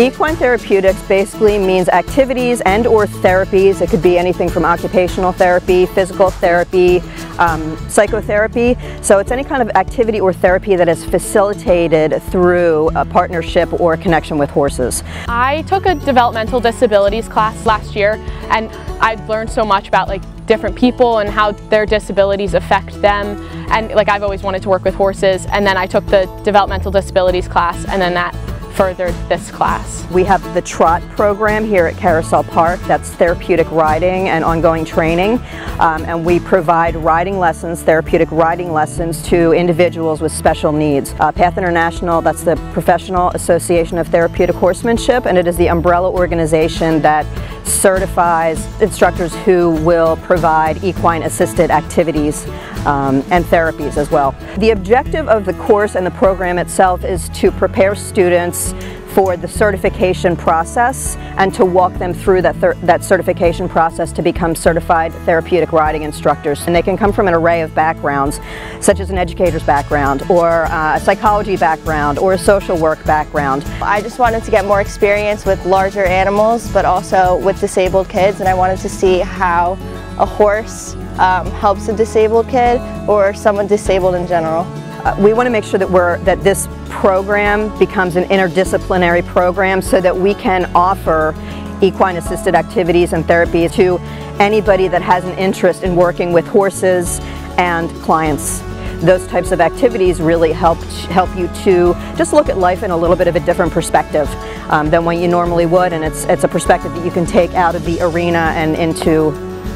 Equine therapeutics basically means activities and or therapies. It could be anything from occupational therapy, physical therapy, um, psychotherapy. So it's any kind of activity or therapy that is facilitated through a partnership or connection with horses. I took a developmental disabilities class last year and I learned so much about like different people and how their disabilities affect them and like I've always wanted to work with horses and then I took the developmental disabilities class and then that furthered this class. We have the Trot program here at Carousel Park. That's therapeutic riding and ongoing training. Um, and we provide riding lessons, therapeutic riding lessons to individuals with special needs. Uh, Path International, that's the Professional Association of Therapeutic Horsemanship, and it is the umbrella organization that certifies instructors who will provide equine assisted activities um, and therapies as well. The objective of the course and the program itself is to prepare students for the certification process and to walk them through that, that certification process to become certified therapeutic riding instructors. And they can come from an array of backgrounds, such as an educator's background, or uh, a psychology background, or a social work background. I just wanted to get more experience with larger animals, but also with disabled kids, and I wanted to see how a horse um, helps a disabled kid or someone disabled in general. Uh, we want to make sure that we're that this program becomes an interdisciplinary program so that we can offer equine assisted activities and therapy to anybody that has an interest in working with horses and clients. Those types of activities really help help you to just look at life in a little bit of a different perspective um, than what you normally would and it's, it's a perspective that you can take out of the arena and into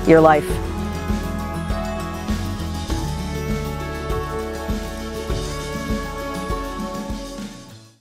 your life.